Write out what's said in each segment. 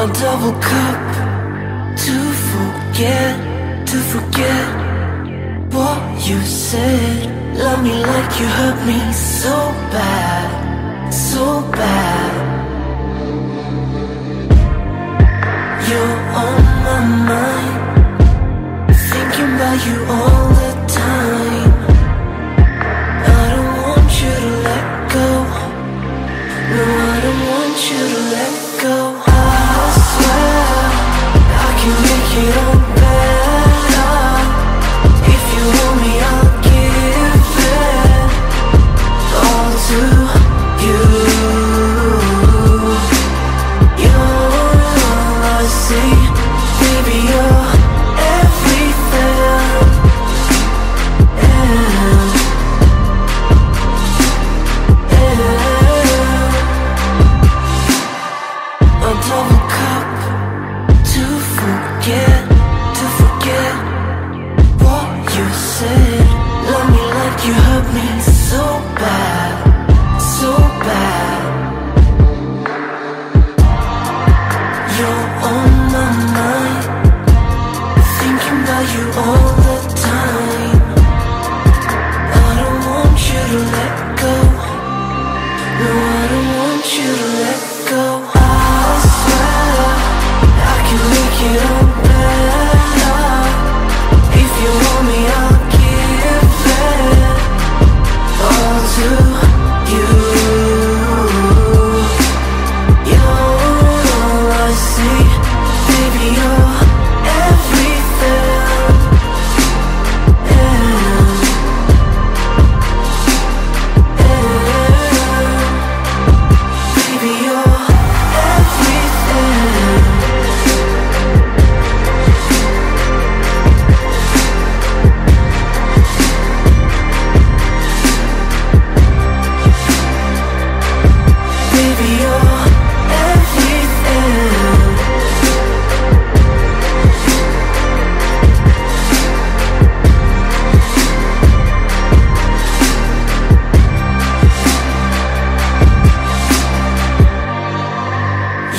a double cup to forget, to forget what you said. Love me like you hurt me so bad, so bad. on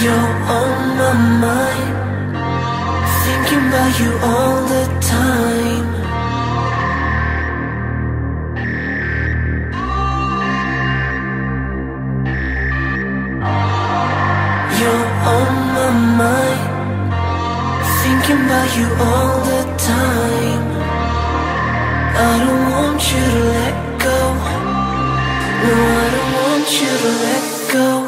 you're on my mind. Thinking about you all the time. You're on my mind. Thinking about you all the time. I don't want you to let go. No, I don't want you to let go.